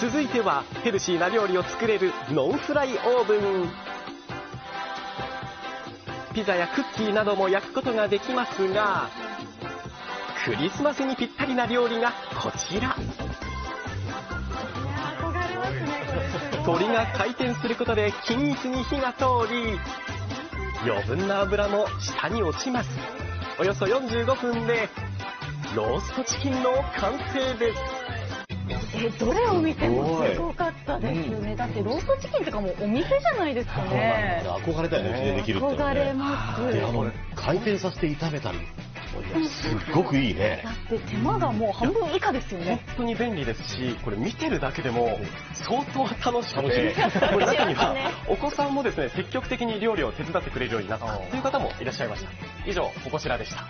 続いてはヘルシーな料理を作れるノンフライオーブン。ピザやクッキーなども焼くことができますがクリスマスにぴったりな料理がこちら。憧れますねこれすごい鶏が回転することで均一に火が通り余分な油も下に落ちます。およそ45分でローストチキンの完成です。え どれを見てもすごかったですね、だってローストチキンとかもお店じゃないですかね。憧れたよね、うちでできるって。憧れます。で、あの、回転させて炒めたり。すっごくいいね。だ。って手間がもう半分以下ですよ本ね当に便利ですしこれ見てるだけでも相当楽しく楽しい。てこれ中にはねお子さんもですね積極的に料理を手伝ってくれるようになったという方もいらっしゃいました。以上ここしらでした